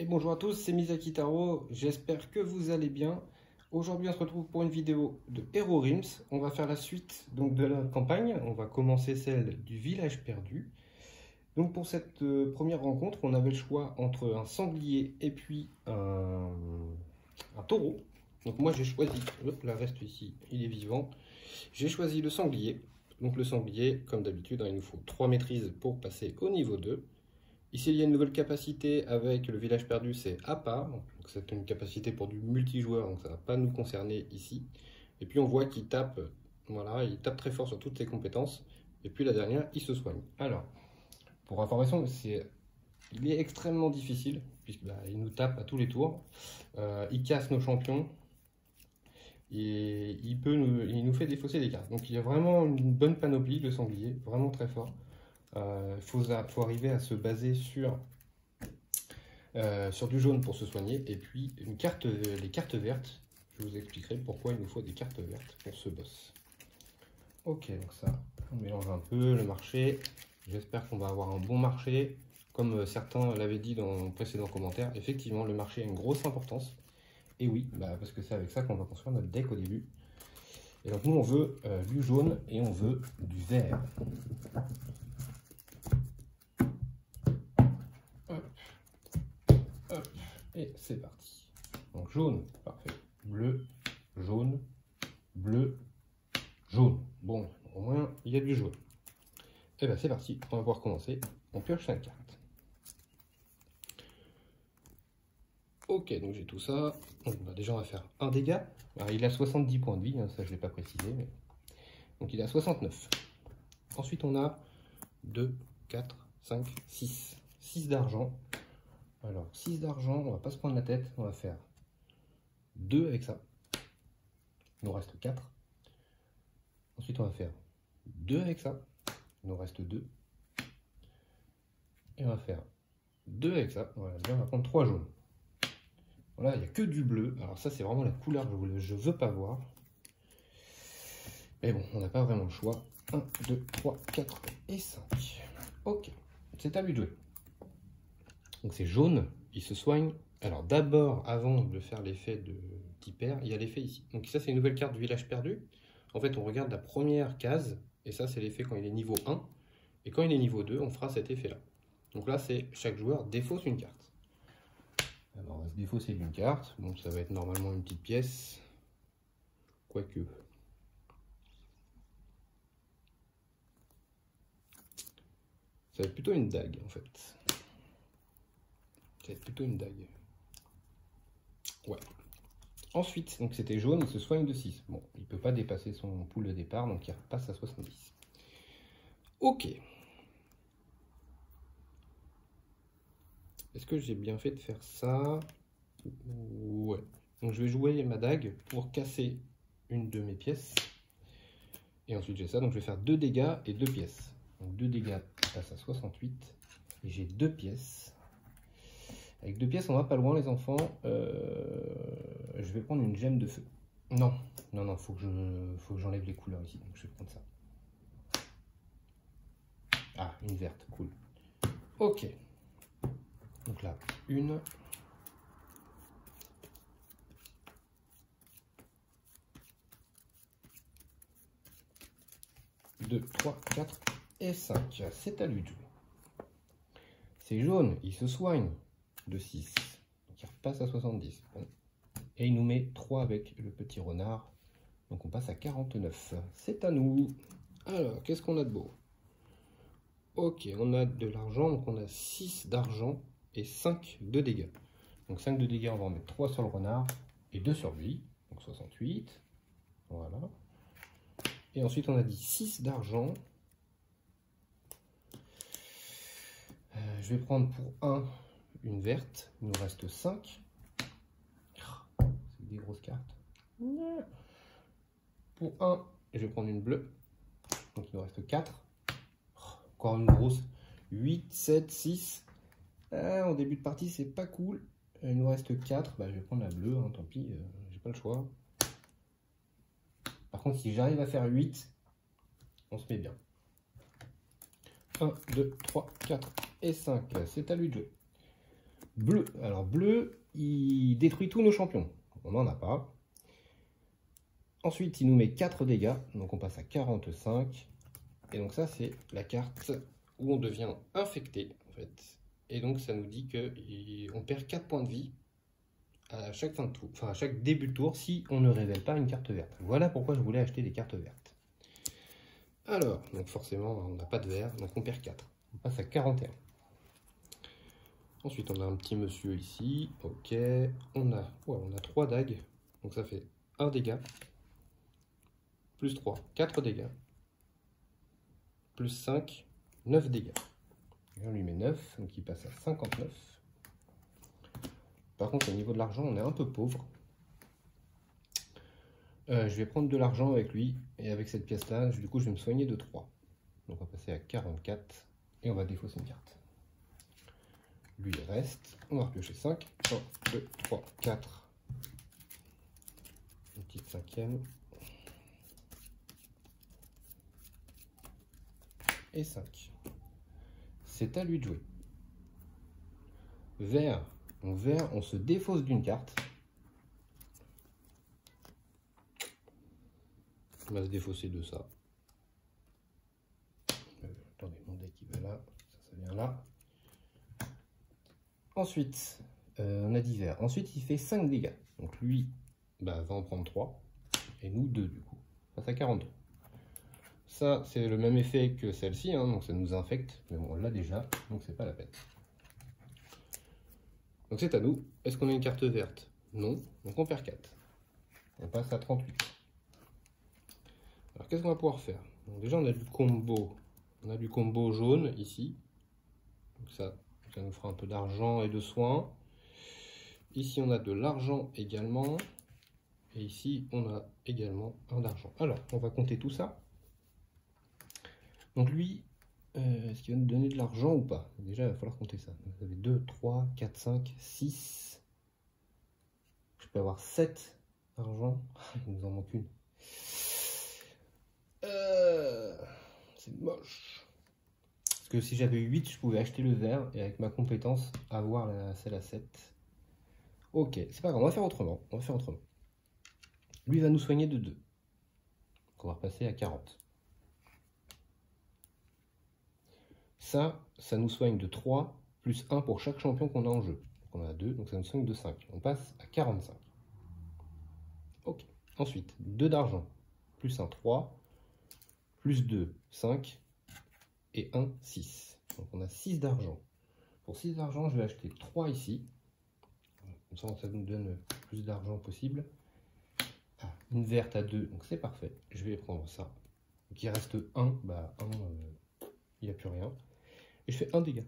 Et bonjour à tous, c'est Misaki Taro, j'espère que vous allez bien. Aujourd'hui on se retrouve pour une vidéo de Hero Rims. On va faire la suite donc, de la campagne, on va commencer celle du village perdu. Donc pour cette euh, première rencontre, on avait le choix entre un sanglier et puis un, taureau. Donc moi j'ai choisi, hop, la reste ici, il est vivant. J'ai choisi le sanglier. Donc le sanglier, comme d'habitude, hein, il nous faut 3 maîtrises pour passer au niveau 2. Ici, il y a une nouvelle capacité avec le village perdu, c'est à part. C'est une capacité pour du multijoueur, donc ça ne va pas nous concerner ici. Et puis on voit qu'il tape, voilà, il tape très fort sur toutes ses compétences. Et puis la dernière, il se soigne. Alors, pour information, c'est, il est extrêmement difficile, puisqu'il bah, nous tape à tous les tours. Euh, il casse nos champions. Et il, peut nous, il nous fait défausser des cartes. Donc il y a vraiment une bonne panoplie, de sanglier, vraiment très fort. Il euh, faut, arriver à se baser sur, euh, sur du jaune pour se soigner. Et puis carte, les cartes vertes. Je vous expliquerai pourquoi il nous faut des cartes vertes pour ce boss. Ok, donc ça, on mélange un peu le marché. J'espère qu'on va avoir un bon marché. Comme euh, certains l'avaient dit dans le précédent commentaire, effectivement, le marché a une grosse importance. Et oui, bah, parce que c'est avec ça qu'on va construire notre deck au début. Et donc nous, on veut du jaune et on veut du vert. Et c'est parti. Donc jaune, parfait. Bleu, jaune, bleu, jaune. Bon, au moins, il y a du jaune. Et eh bien c'est parti, on va pouvoir commencer. On pioche 5 cartes. Ok, donc j'ai tout ça. Bah, déjà, on va faire un dégât. Alors, il a 70 points de vie, hein, ça je ne l'ai pas précisé. Donc il a 69. Ensuite, on a 2, 4, 5, 6. 6 d'argent. Alors, 6 d'argent, on va pas se prendre la tête, on va faire 2 avec ça. Il nous reste 4. Ensuite, on va faire 2 avec ça. Il nous reste 2. Et on va faire 2 avec ça. Voilà, on va prendre 3 jaunes. Voilà, il n'y a que du bleu. Alors ça, c'est vraiment la couleur que je ne veux pas voir. Mais bon, on n'a pas vraiment le choix. 1, 2, 3, 4 et 5. Ok, c'est à lui de jouer. Donc c'est jaune, il se soigne. Alors d'abord, avant de faire l'effet de hyper, il y a l'effet ici. Donc ça, c'est une nouvelle carte du village perdu. En fait, on regarde la première case, et ça, c'est l'effet quand il est niveau 1. Et quand il est niveau 2, on fera cet effet-là. Donc là, c'est chaque joueur défausse une carte. Alors, on va se défausser d'une carte. Donc ça va être normalement une petite pièce. Quoique. Ça va être plutôt une dague, en fait plutôt une dague. Ouais. Ensuite, donc c'était jaune, il se soigne de 6. Bon, il peut pas dépasser son pool de départ, donc il repasse à 70. Ok. Est-ce que j'ai bien fait de faire ça? Ouais. Donc je vais jouer ma dague pour casser une de mes pièces. Et ensuite j'ai ça, donc je vais faire deux dégâts et deux pièces. Donc deux dégâts passe à 68. Et j'ai deux pièces. Avec deux pièces, on va pas loin, les enfants. Euh, je vais prendre une gemme de feu. Non, non, non, faut que je, faut que j'enlève les couleurs ici. Donc je vais prendre ça. Ah, une verte, cool. Ok. Donc là, une. Deux, trois, quatre et cinq. C'est à lui de jouer. C'est jaune, il se soigne de 6. Donc il repasse à 70. Et il nous met 3 avec le petit renard. Donc on passe à 49. C'est à nous. Alors, qu'est-ce qu'on a de beau? Ok, on a de l'argent. Donc on a 6 d'argent et 5 de dégâts. Donc 5 de dégâts, on va en mettre 3 sur le renard et 2 sur lui. Donc 68. Voilà. Et ensuite, on a dit 6 d'argent. Euh, je vais prendre pour 1 une verte, il nous reste 5. C'est des grosses cartes. Pour 1, je vais prendre une bleue. Donc il nous reste 4. Encore une grosse. 8, 7, 6. en début de partie, c'est pas cool. Il nous reste 4. Bah, je vais prendre la bleue, hein, tant pis, euh, j'ai pas le choix. Par contre, si j'arrive à faire 8, on se met bien. 1, 2, 3, 4 et 5. C'est à lui de jouer. Bleu. Alors bleu, il détruit tous nos champions. On n'en a pas. Ensuite, il nous met 4 dégâts. Donc on passe à 45. Et donc ça, c'est la carte où on devient infecté. En fait. Et donc ça nous dit qu'on perd 4 points de vie à chaque fin de tour, enfin à chaque début de tour si on ne révèle pas une carte verte. Voilà pourquoi je voulais acheter des cartes vertes. Alors, donc forcément, on n'a pas de vert, donc on perd 4. On passe à 41. Ensuite, on a un petit monsieur ici. Ok. On a, on a 3 dagues. Donc ça fait 1 dégât. Plus 3, 4 dégâts. Plus 5, 9 dégâts. On lui met 9, donc il passe à 59. Par contre, au niveau de l'argent, on est un peu pauvre. Euh, je vais prendre de l'argent avec lui. Et avec cette pièce-là, du coup, je vais me soigner de 3. Donc on va passer à 44. Et on va défausser une carte. Lui, reste. On va repiocher 5. 1, 2, 3, 4. Une petite cinquième. Et 5. C'est à lui de jouer. Vert. Donc vert, on se défausse d'une carte. On va se défausser de ça. Euh, attendez, mon deck il va là. Ça, ça vient là. Ensuite, euh, on a divers. Ensuite, il fait 5 dégâts. Donc lui bah, va en prendre 3. Et nous 2 du coup. Ça fait 42. Ça, c'est le même effet que celle-ci, hein, donc ça nous infecte. Mais bon, on l'a déjà, donc c'est pas la peine. Donc c'est à nous. Est-ce qu'on a une carte verte? Non. Donc on perd 4. On passe à 38. Alors qu'est-ce qu'on va pouvoir faire? Déjà, on a du combo. On a du combo jaune ici. Donc ça, ça nous fera un peu d'argent et de soins. Ici, on a de l'argent également. Et ici, on a également un d'argent. Alors, on va compter tout ça. Donc lui, euh, est-ce qu'il va nous donner de l'argent ou pas? Déjà, il va falloir compter ça. vous avez 2, 3, 4, 5, 6. Je peux avoir 7 argent. Il nous en manque une. Euh, c'est moche que si j'avais 8, je pouvais acheter le vert et avec ma compétence avoir la, celle à 7. Ok, c'est pas grave, on va faire autrement. On va faire autrement. Lui va nous soigner de 2. Donc on va repasser à 40. Ça, ça nous soigne de 3 plus 1 pour chaque champion qu'on a en jeu. Donc on a 2, donc ça nous soigne de 5. On passe à 45. Ok. Ensuite, 2 d'argent, plus 1, 3, plus 2, 5, et 1, 6. Donc on a 6 d'argent. Pour 6 d'argent, je vais acheter 3 ici. Comme ça, ça nous donne le plus d'argent possible. Ah, une verte à 2, donc c'est parfait. Je vais prendre ça. Donc il reste 1, bah 1, euh, il n'y a plus rien. Et je fais 1 dégât.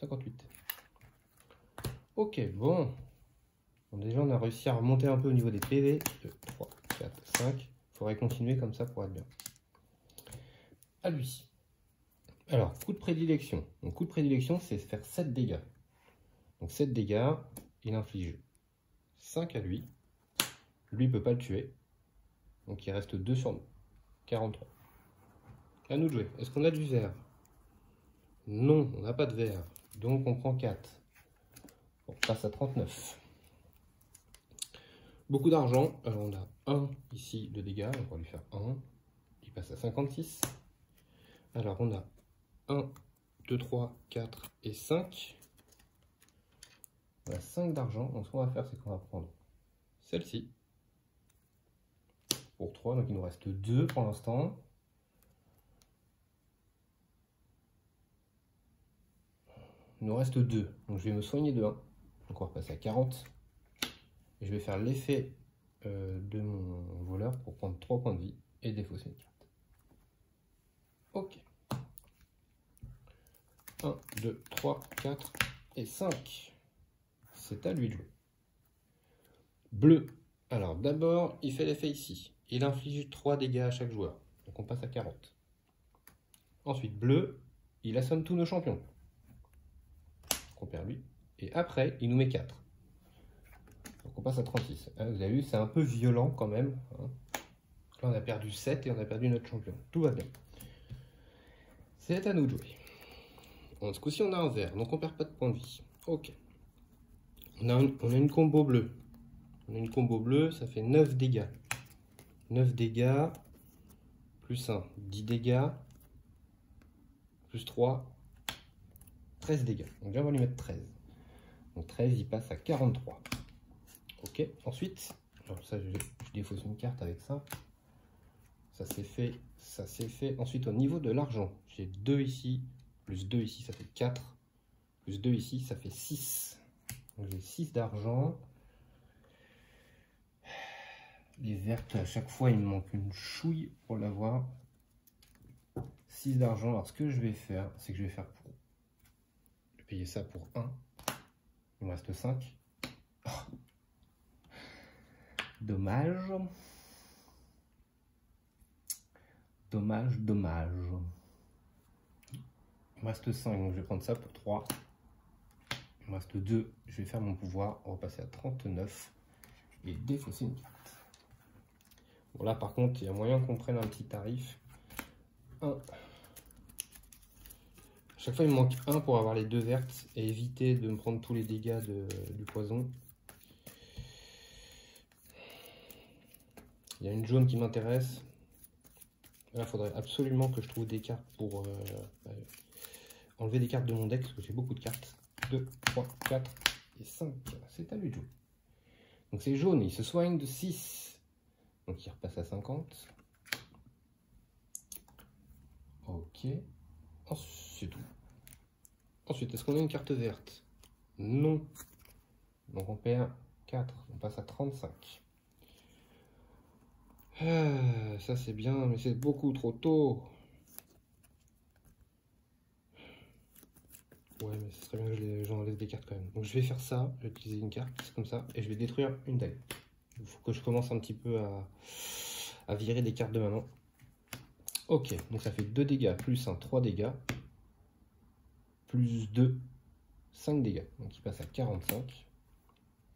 58. Ok, bon. Déjà, on a réussi à remonter un peu au niveau des PV. 2, 3, 4, 5. Il faudrait continuer comme ça pour être bien. À lui. Alors, coup de prédilection. Donc, coup de prédilection, c'est faire 7 dégâts. Donc, 7 dégâts, il inflige 5 à lui. Lui, ne peut pas le tuer. Donc, il reste 2 sur nous. 43. À nous de jouer. Est-ce qu'on a du vert? Non, on n'a pas de vert. Donc, on prend 4. On passe à 39. Beaucoup d'argent. Alors, on a 1 ici de dégâts. On va lui faire 1. Il passe à 56. Alors, on a 1, 2, 3, 4 et 5. On a 5 d'argent. Donc ce qu'on va faire, c'est qu'on va prendre celle-ci. Pour 3, donc il nous reste 2 pour l'instant. Il nous reste 2. Donc je vais me soigner de 1. Donc on va passer à 40. Et je vais faire l'effet euh, de mon voleur pour prendre 3 points de vie et défausser une carte. Ok. 1, 2, 3, 4 et 5. C'est à lui de jouer. Bleu. Alors d'abord, il fait l'effet ici. Il inflige 3 dégâts à chaque joueur. Donc on passe à 40. Ensuite, bleu, il assomme tous nos champions. on perd lui. Et après, il nous met 4. Donc on passe à 36. Ah, vous avez vu, c'est un peu violent quand même. Hein. Là, on a perdu 7 et on a perdu notre champion. Tout va bien. C'est à nous de jouer. Bon, ce coup-ci, on a un vert, donc on perd pas de points de vie. Ok. On a, une combo bleue. On a une combo bleue, ça fait 9 dégâts. 9 dégâts, plus 1, 10 dégâts, plus 3, 13 dégâts. Donc on va lui mettre 13. Donc 13, il passe à 43. Ok, ensuite, ça, je, défausse une carte avec ça. Ça c'est fait, ça c'est fait. Ensuite, au niveau de l'argent, j'ai 2 ici, plus 2 ici, ça fait 4. Plus 2 ici, ça fait 6. Donc j'ai 6 d'argent. Les vertes, à chaque fois, il me manque une chouille pour l'avoir. 6 d'argent. Alors, ce que je vais faire, c'est que je vais faire pour... Je vais payer ça pour 1. Il me reste 5. Dommage. Dommage, dommage. Il reste 5, donc je vais prendre ça pour 3. Il me reste 2. Je vais faire mon pouvoir. On va passer à 39 et défausser une carte. Bon, là, par contre, il y a moyen qu'on prenne un petit tarif. 1. Chaque fois, il me manque 1 pour avoir les deux vertes et éviter de me prendre tous les dégâts du poison. Il y a une jaune qui m'intéresse. Là, il faudrait absolument que je trouve des cartes pour euh, enlever des cartes de mon deck, parce que j'ai beaucoup de cartes. 2, 3, 4 et 5. C'est à lui de jouer. Donc c'est jaune, il se soigne de 6. Donc il repasse à 50. Ok. Ensuite, est-ce qu'on a une carte verte? Non. Donc on perd 4. On passe à 35. Ah, ça c'est bien, mais c'est beaucoup trop tôt. Ouais, mais ce serait bien que j'enlève des cartes quand même. Donc je vais faire ça, je vais utiliser une carte, comme ça, et je vais détruire une dague. Il faut que je commence un petit peu à, virer des cartes de maintenant. Ok, donc ça fait 2 dégâts, plus 1, 3 dégâts, plus 2, 5 dégâts. Donc il passe à 45.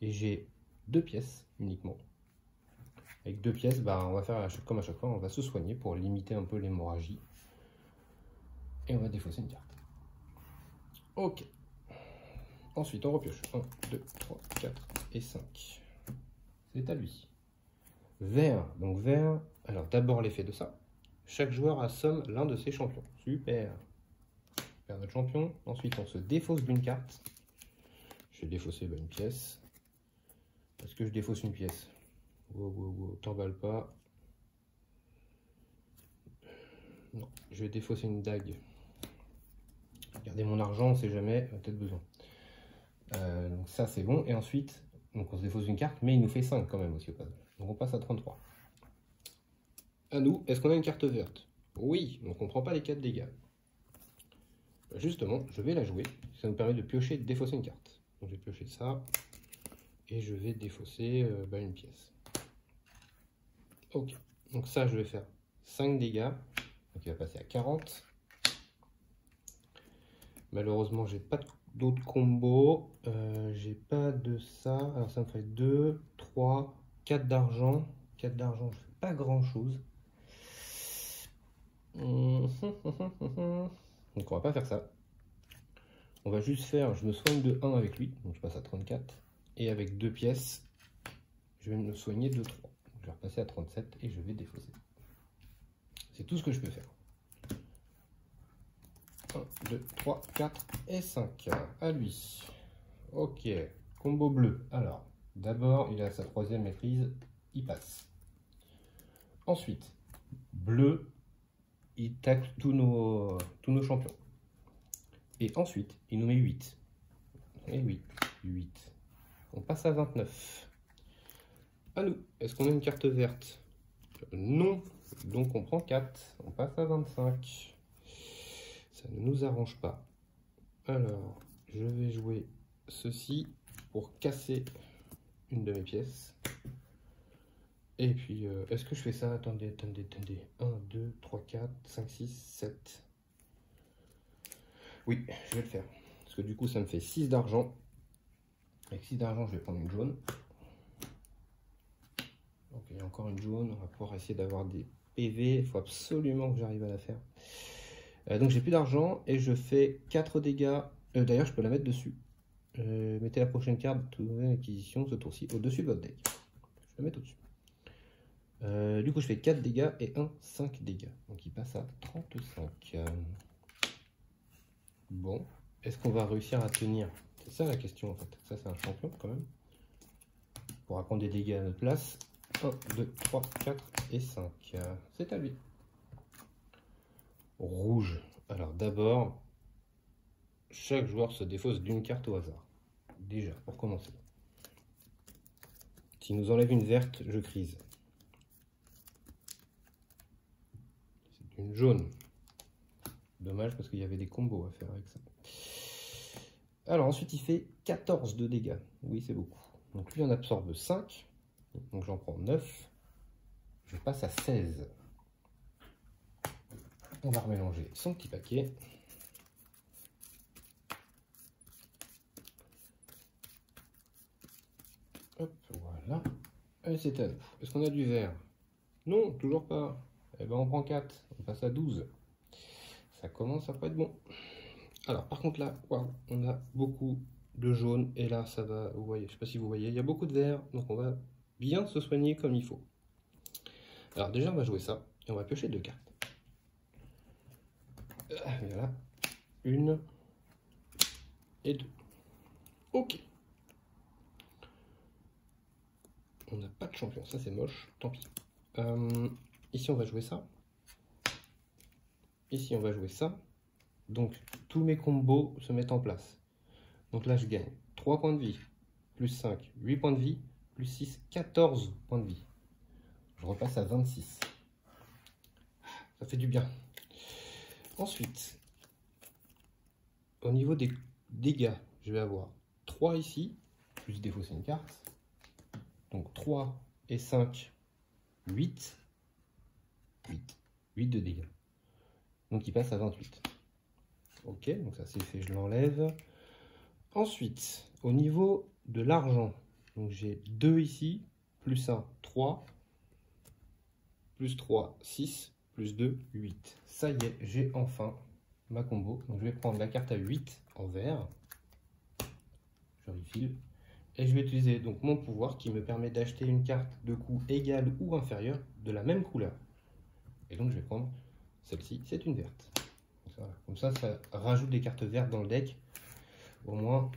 Et j'ai deux pièces uniquement. Avec deux pièces, bah, on va faire comme à chaque fois, on va se soigner pour limiter un peu l'hémorragie. Et on va défausser une carte. Ok. Ensuite, on repioche. 1, 2, 3, 4 et 5. C'est à lui. Vert. Donc vert. Alors d'abord l'effet de ça. Chaque joueur assomme l'un de ses champions. Super. Perd notre champion. Ensuite, on se défausse d'une carte. Je vais défausser bah, une pièce. Est-ce que je défausse une pièce Wow, wow, wow, t'emballe pas. Non, je vais défausser une dague. Mon argent, on sait jamais, peut-être besoin. Euh, donc ça c'est bon. Et ensuite, donc on se défausse une carte, mais il nous fait 5 quand même aussi au passage. Donc on passe à 33. À nous, est-ce qu'on a une carte verte? Oui, donc on prend pas les 4 dégâts. Bah, justement, je vais la jouer. Ça nous permet de piocher de défausser une carte. Donc je vais piocher ça. Et je vais défausser euh, bah, une pièce. Ok, donc ça je vais faire 5 dégâts. Donc il va passer à 40. Malheureusement, j'ai pas d'autres combos. Euh, j'ai pas de ça. Alors ça me fait 2, 3, 4 d'argent. 4 d'argent, je fais pas grand chose. Donc on va pas faire ça. On va juste faire, je me soigne de 1 avec lui, donc je passe à 34. Et avec deux pièces, je vais me soigner de 3 je vais repasser à 37 et je vais défausser. C'est tout ce que je peux faire. 1, 2, 3, 4 et 5. À lui. Ok. Combo bleu. Alors, d'abord, il a sa troisième maîtrise. Il passe. Ensuite, bleu, il tacle tous nos, champions. Et ensuite, il nous met 8. Et 8. 8. On passe à 29 à nous. Est-ce qu'on a une carte verte? Non. Donc on prend 4. On passe à 25. Ça ne nous arrange pas. Alors, je vais jouer ceci pour casser une de mes pièces. Et puis, euh, est-ce que je fais ça? Attendez, attendez, attendez. 1, 2, 3, 4, 5, 6, 7. Oui, je vais le faire. Parce que du coup, ça me fait 6 d'argent. Avec 6 d'argent, je vais prendre une jaune. Donc il y a encore une jaune, on va pouvoir essayer d'avoir des PV, il faut absolument que j'arrive à la faire. Euh, donc j'ai plus d'argent et je fais 4 dégâts. Euh, d'ailleurs je peux la mettre dessus. Euh, mettez la prochaine carte de nouvelle acquisition ce tour-ci au-dessus de votre deck. Je le mets au-dessus. Du coup, je fais 4 dégâts et 1, 5 dégâts. Donc il passe à 35. Bon, est-ce qu'on va réussir à tenir? C'est ça la question en fait. Ça, c'est un champion quand même. Pour prendre des dégâts à notre place. 1, 2, 3, 4 et 5. C'est à lui. Rouge. Alors d'abord, chaque joueur se défausse d'une carte au hasard. Déjà, pour commencer. S'il nous enlève une verte, je crise. C'est une jaune. Dommage parce qu'il y avait des combos à faire avec ça. Alors ensuite il fait 14 de dégâts. Oui c'est beaucoup. Donc lui en absorbe 5. Donc j'en prends 9. Je passe à 16. On va remélanger son petit paquet. Hop, voilà. Et c'est à nous. Est-ce qu'on a du vert? Non, toujours pas. Eh ben on prend 4. On passe à 12. Ça commence à pas être bon. Alors par contre là, on a beaucoup de jaune et là ça va, vous voyez, je sais pas si vous voyez, il y a beaucoup de vert, donc on va bien se soigner comme il faut. Alors déjà on va jouer ça et on va piocher deux cartes. Ah, voilà, une et deux. Ok. On n'a pas de champion, ça c'est moche, tant pis. Euh, ici on va jouer ça. Ici on va jouer ça. Donc tous mes combos se mettent en place. Donc là je gagne 3 points de vie, plus 5, 8 points de vie, plus 6, 14 points de vie. Je repasse à 26. Ça fait du bien. Ensuite, au niveau des dégâts, je vais avoir 3 ici, plus défausser une carte. Donc 3 et 5, 8. 8. 8 de dégâts. Donc il passe à 28. Ok, donc ça c'est fait, je l'enlève. Ensuite, au niveau de l'argent, donc j'ai 2 ici, plus 1, 3, plus 3, 6, plus 2, 8. Ça y est, j'ai enfin ma combo. Donc je vais prendre la carte à 8 en vert. Je refile. Et je vais utiliser donc mon pouvoir qui me permet d'acheter une carte de coût égal ou inférieur de la même couleur. Et donc je vais prendre celle-ci, c'est une verte. Comme ça, ça rajoute des cartes vertes dans le deck. Au moins,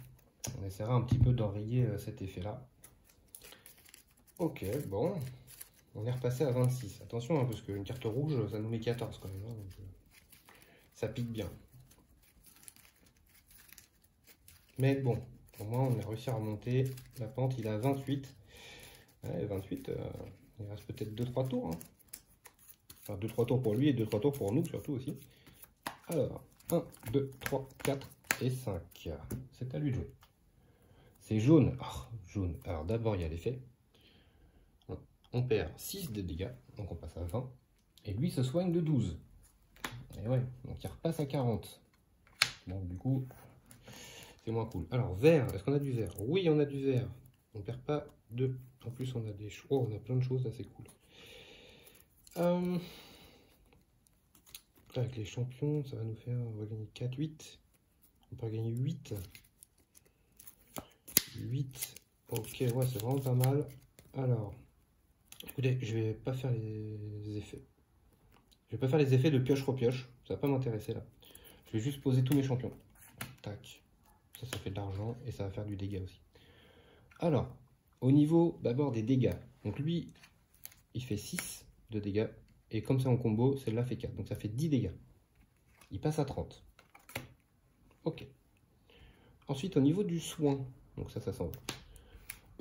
on essaiera un petit peu d'enrayer euh, cet effet-là. Ok, bon. On est repassé à 26. Attention, hein, parce qu'une carte rouge, ça nous met 14 quand même. Hein, euh, ça pique bien. Mais bon, au moins on a réussi à remonter la pente. Il a 28. 28, euh, il reste peut-être 2-3 tours. Hein. Enfin, 2-3 tours pour lui et 2-3 tours pour nous surtout aussi. Alors, 1, 2, 3, 4 et 5. C'est à lui de jouer. C'est jaune. Oh, jaune. Alors d'abord, il y a l'effet. On perd 6 de dégâts, donc on passe à 20. Et lui se soigne de 12. Et ouais, donc il repasse à 40. Bon, du coup, c'est moins cool. Alors, vert, est-ce qu'on a du vert? Oui, on a du vert. On perd pas de... En plus, on a des choix, on a plein de choses assez cool. Euh avec les champions, ça va nous faire, on va gagner 4, 8. On peut gagner 8. 8. Ok, ouais, c'est vraiment pas mal. Alors, écoutez, je vais pas faire les effets. Je vais pas faire les effets de pioche-repioche. Ça va pas m'intéresser là. Je vais juste poser tous mes champions. Tac. Ça, ça fait de l'argent et ça va faire du dégât aussi. Alors, au niveau d'abord des dégâts. Donc lui, il fait 6 de dégâts. Et comme c'est en combo, celle-là fait 4. Donc ça fait 10 dégâts. Il passe à 30. Ok. Ensuite, au niveau du soin, donc ça, ça s'en.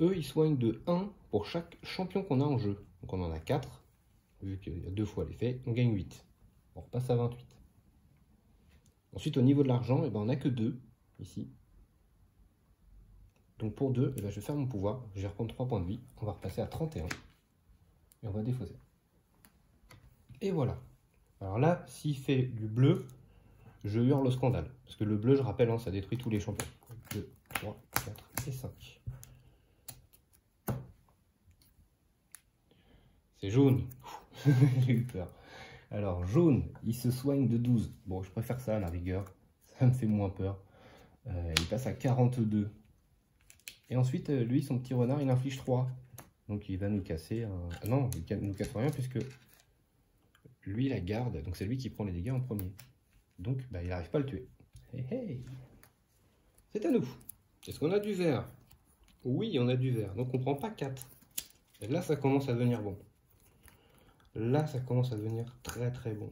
Eux, ils soignent de 1 pour chaque champion qu'on a en jeu. Donc on en a 4, vu qu'il y a deux fois l'effet, on gagne 8. On repasse à 28. Ensuite, au niveau de l'argent, eh ben, on n'a que 2, ici. Donc pour 2, eh ben, je vais faire mon pouvoir, je vais reprendre 3 points de vie, on va repasser à 31. Et on va défausser. Et voilà. Alors là, s'il fait du bleu, je hurle au scandale. Parce que le bleu, je rappelle, hein, ça détruit tous les champions. 2, 3, 4 et 5. C'est jaune. J'ai eu peur. Alors, jaune, il se soigne de 12. Bon, je préfère ça à la rigueur. Ça me fait moins peur. Euh, il passe à 42. Et ensuite, euh, lui, son petit renard, il inflige 3. Donc il va nous casser. Ah non, il ne nous casse rien puisque lui, la garde. Donc c'est lui qui prend les dégâts en premier. Donc bah, il n'arrive pas à le tuer. Hey, hey. C'est à nous. Est-ce qu'on a du vert? Oui, on a du vert. Donc on prend pas 4. Et là, ça commence à devenir bon. Là, ça commence à devenir très très bon.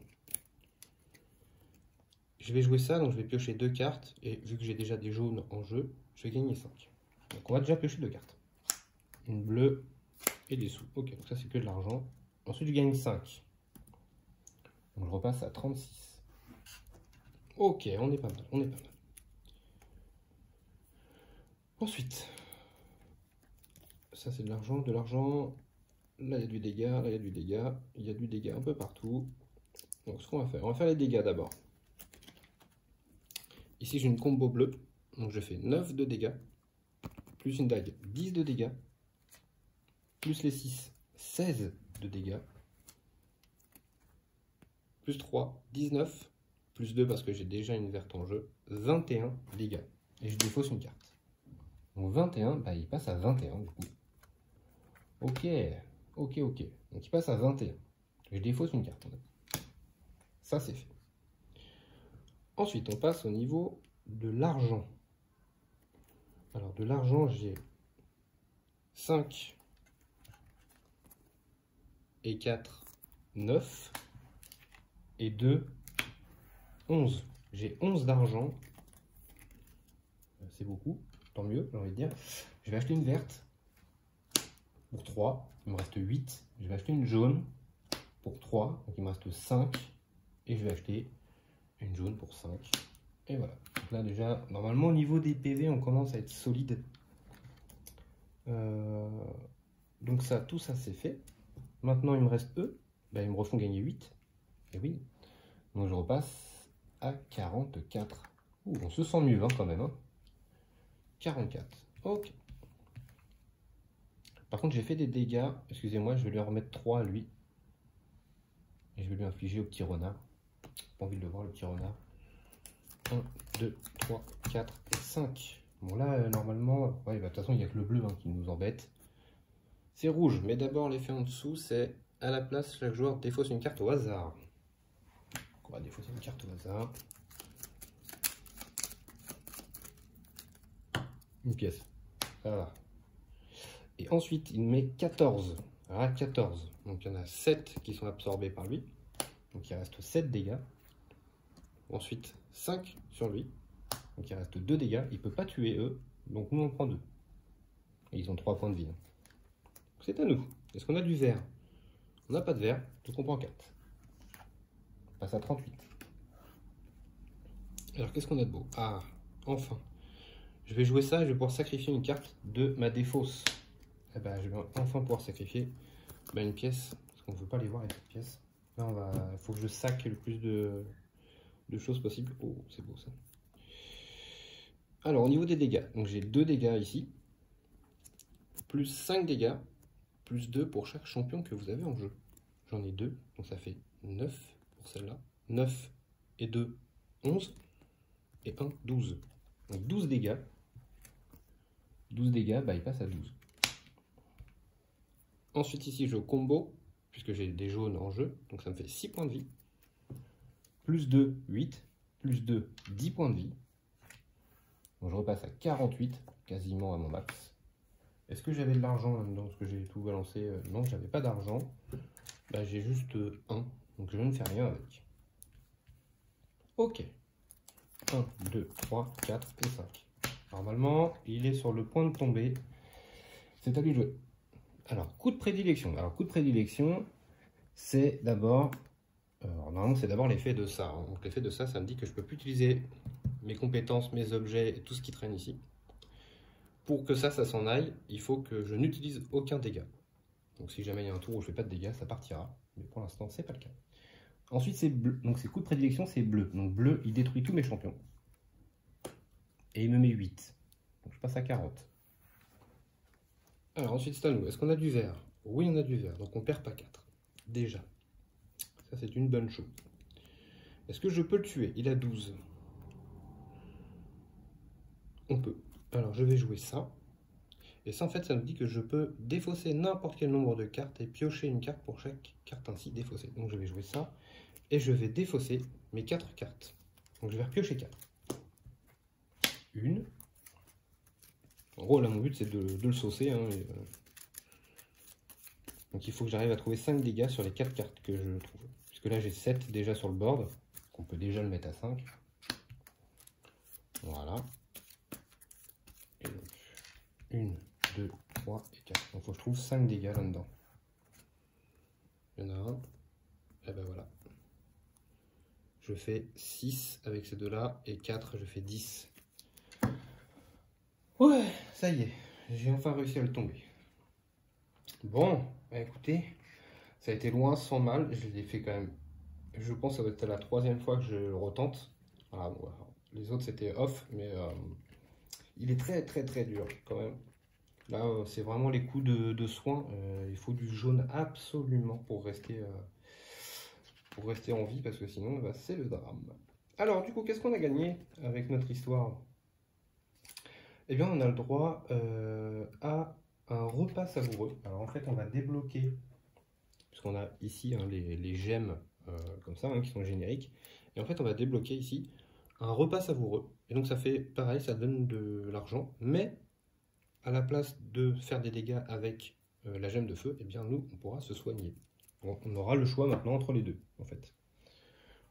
Je vais jouer ça, donc je vais piocher deux cartes. Et vu que j'ai déjà des jaunes en jeu, je vais gagner 5. Donc on va déjà piocher deux cartes. Une bleue et des sous. Ok, donc ça c'est que de l'argent. Ensuite je gagne 5. Donc je repasse à 36. Ok, on est pas mal, on est pas mal. Ensuite, ça c'est de l'argent, de l'argent. Là il y a du dégât, là il y a du dégât. Il y a du dégât un peu partout. Donc ce qu'on va faire, on va faire les dégâts d'abord. Ici j'ai une combo bleue. Donc je fais 9 de dégâts. Plus une dague, 10 de dégâts. Plus les 6, 16 de dégâts. Plus 3, 19. Plus 2 parce que j'ai déjà une verte en jeu. 21 dégâts. Et je défausse une carte. Donc 21, bah, il passe à 21 du coup. Ok, ok, ok. Donc il passe à 21. Je défausse une carte. Ça c'est fait. Ensuite, on passe au niveau de l'argent. Alors de l'argent, j'ai 5 et 4, 9 et 2, 11. J'ai 11 d'argent. C'est beaucoup tant mieux, j'ai envie de dire. Je vais acheter une verte pour 3, il me reste 8. Je vais acheter une jaune pour 3, donc il me reste 5. Et je vais acheter une jaune pour 5. Et voilà. Donc là déjà, normalement au niveau des PV, on commence à être solide. Euh, donc ça, tout ça c'est fait. Maintenant il me reste eux. Ben, ils me refont gagner 8. Et oui. Donc je repasse à 44. Ouh, on se sent mieux hein, quand même. Hein. 44. Ok. Par contre, j'ai fait des dégâts. Excusez-moi, je vais lui en remettre 3 à lui. Et je vais lui infliger au petit renard. Pas envie de le voir, le petit renard. 1, 2, 3, 4 et 5. Bon, là, euh, normalement, ouais, bah, de toute façon, il n'y a que le bleu hein, qui nous embête. C'est rouge, mais d'abord, l'effet en dessous, c'est à la place, chaque joueur défausse une carte au hasard. on va défausser une carte au hasard. une pièce. Voilà. Et ensuite, il met 14. Voilà, 14. Donc il y en a 7 qui sont absorbés par lui. Donc il reste 7 dégâts. Ensuite, 5 sur lui. Donc il reste 2 dégâts. Il ne peut pas tuer eux. Donc nous, on prend 2. Et ils ont 3 points de vie. C'est à nous. Est-ce qu'on a du vert? On n'a pas de vert. Donc on prend 4. On passe à 38. Alors qu'est-ce qu'on a de beau? Ah, enfin. Je vais jouer ça et je vais pouvoir sacrifier une carte de ma défausse. Eh ben, je vais enfin pouvoir sacrifier ben, une pièce, parce qu'on ne veut pas les voir les pièces. Là, on va, faut que je sac le plus de, de choses possible. Oh, c'est beau ça. Alors, au niveau des dégâts, donc j'ai 2 dégâts ici, plus 5 dégâts, plus 2 pour chaque champion que vous avez en jeu. J'en ai 2, donc ça fait 9 pour celle-là. 9 et 2, 11, et 1, 12. Donc 12 dégâts 12 dégâts, bah, il passe à 12. Ensuite ici je combo, puisque j'ai des jaunes en jeu, donc ça me fait 6 points de vie. Plus 2, 8. Plus 2, 10 points de vie. Je repasse à 48, quasiment à mon max. Est-ce que j'avais de l'argent là-dedans Parce que j'ai tout balancé. Euh, non, j'avais pas d'argent. Bah, j'ai juste 1, euh, donc je ne fais rien avec. Ok. 1, 2, 3, 4 et 5. Normalement, il est sur le point de tomber. C'est à lui de jouer. Alors, coup de prédilection. Alors, coup de prédilection, c'est d'abord... Euh, normalement, c'est d'abord l'effet de ça. Hein. Donc, l'effet de ça, ça me dit que je ne peux plus utiliser mes compétences, mes objets et tout ce qui traîne ici. Pour que ça, ça s'en aille, il faut que je n'utilise aucun dégât. Donc, si jamais il y a un tour où je ne fais pas de dégâts, ça partira. Mais pour l'instant, c'est pas le cas. Ensuite, c'est bleu. Donc, c'est coup de prédilection, c'est bleu. Donc, bleu, il détruit tous mes champions et il me met 8. Donc je passe à 40. Alors ensuite c'est à nous. Est-ce qu'on a du vert Oui on a du vert, donc on perd pas 4. Déjà. Ça c'est une bonne chose. Est-ce que je peux le tuer? Il a 12. On peut. Alors je vais jouer ça. Et ça, en fait, ça nous dit que je peux défausser n'importe quel nombre de cartes et piocher une carte pour chaque carte ainsi défaussée. Donc je vais jouer ça et je vais défausser mes quatre cartes. Donc je vais repiocher 4. Une. En gros, là, mon but, c'est de, le saucer. Hein, euh, donc il faut que j'arrive à trouver 5 dégâts sur les 4 cartes que je trouve. Puisque là, j'ai 7 déjà sur le board. On peut déjà le mettre à 5. Voilà. Et 1, 2, 3 et 4. Donc il faut que je trouve 5 dégâts là-dedans. Il y en a un. Et ben voilà. Je fais 6 avec ces deux-là. Et 4, je fais 10. Ouais, ça y est. J'ai enfin réussi à le tomber. Bon, bah écoutez, ça a été loin sans mal. Je l'ai fait quand même. Je pense que ça va être la troisième fois que je le retente. Ah, les autres c'était off, mais euh, il est très très très dur quand même. Là, euh, c'est vraiment les coups de, soin. Euh, il faut du jaune absolument pour rester, pour rester en vie, parce que sinon, bah, c'est le drame. Alors, du coup, qu'est-ce qu'on a gagné avec notre histoire? Eh bien, on a le droit à un repas savoureux. Alors, en fait, on va débloquer, puisqu'on a ici hein, les, gemmes comme ça, hein, qui sont génériques. Et en fait, on va débloquer ici un repas savoureux. Et donc ça fait pareil, ça donne de l'argent, mais à la place de faire des dégâts avec euh, la gemme de feu, eh bien nous, on pourra se soigner. on aura le choix maintenant entre les deux, en fait.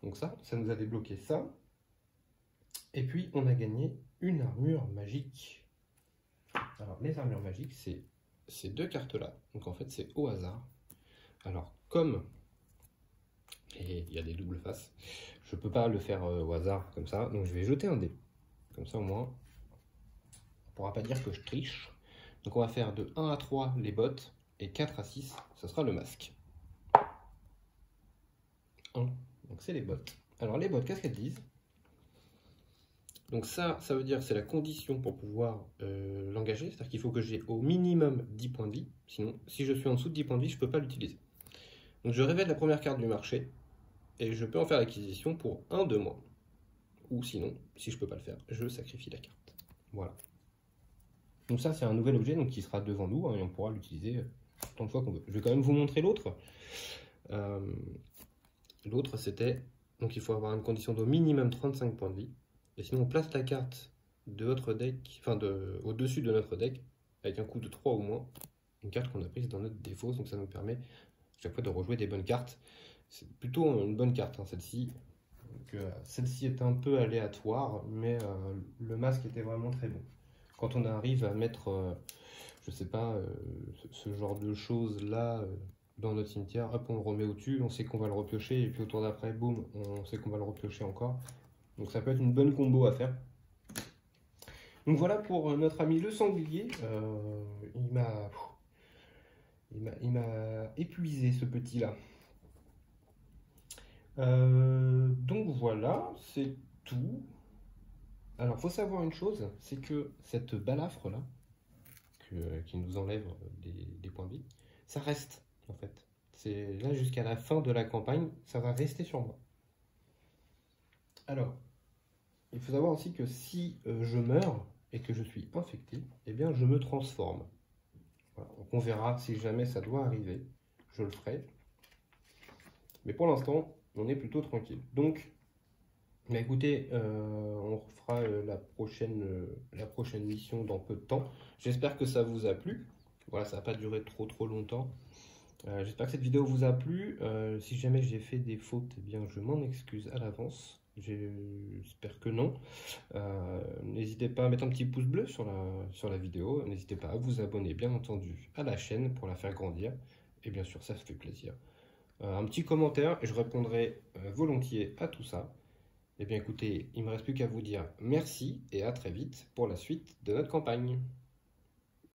Donc ça, ça nous a débloqué ça. Et puis, on a gagné une armure magique. Alors, les armures magiques, c'est ces deux cartes-là. Donc en fait, c'est au hasard. Alors, comme et il y a des doubles faces. Je peux pas le faire euh, au hasard comme ça, donc je vais jeter un dé. Comme ça au moins, on pourra pas dire que je triche. Donc on va faire de 1 à 3 les bottes, et 4 à 6, ce sera le masque. 1, donc c'est les bottes. Alors les bottes, qu'est-ce qu'elles disent? Donc ça, ça veut dire c'est la condition pour pouvoir euh, l'engager, c'est-à-dire qu'il faut que j'ai au minimum 10 points de vie, sinon si je suis en dessous de 10 points de vie, je ne peux pas l'utiliser. Donc je révèle la première carte du marché, et je peux en faire l'acquisition pour un de moi. Ou sinon, si je peux pas le faire, je sacrifie la carte. Voilà. Donc ça, c'est un nouvel objet donc, qui sera devant nous hein, et on pourra l'utiliser tant de fois qu'on veut. Je vais quand même vous montrer l'autre. Euh, l'autre, c'était, donc il faut avoir une condition d'au minimum 35 points de vie. Et sinon, on place la carte de votre deck, enfin de, au-dessus de notre deck, avec un coup de 3 ou moins, une carte qu'on a prise dans notre défaut. Donc ça nous permet chaque fois de rejouer des bonnes cartes. C'est plutôt une bonne carte, hein, celle-ci. Euh, celle-ci est un peu aléatoire, mais euh, le masque était vraiment très bon. Quand on arrive à mettre, euh, je sais pas, ce, genre de choses là dans notre cimetière, hop, on le remet au-dessus, on sait qu'on va le repiocher, et puis au tour d'après, boum, on sait qu'on va le repiocher encore. Donc ça peut être une bonne combo à faire. Donc voilà pour notre ami le sanglier. il m'a épuisé ce petit là. Euh, donc voilà, c'est tout. Alors, faut savoir une chose, c'est que cette balafre là, qui nous enlève des, points de vie, ça reste en fait. C'est là jusqu'à la fin de la campagne, ça va rester sur moi. Alors, il faut savoir aussi que si euh, je meurs et que je suis infecté, eh bien je me transforme. Donc on verra si jamais ça doit arriver, je le ferai. Mais pour l'instant, on est plutôt tranquille. Donc, bah écoutez, euh, on fera euh, la, prochaine, mission dans peu de temps. J'espère que ça vous a plu. Voilà, ça n'a pas duré trop trop longtemps. J'espère que cette vidéo vous a plu. si jamais j'ai fait des fautes, eh bien, je m'en excuse à l'avance. J'espère que non. N'hésitez pas à mettre un petit pouce bleu sur la, sur la vidéo. N'hésitez pas à vous abonner, bien entendu, à la chaîne pour la faire grandir. Et bien sûr, ça fait plaisir. Euh, un petit commentaire et je répondrai euh, volontiers à tout ça. Eh bien écoutez, il ne me reste plus qu'à vous dire merci et à très vite pour la suite de notre campagne.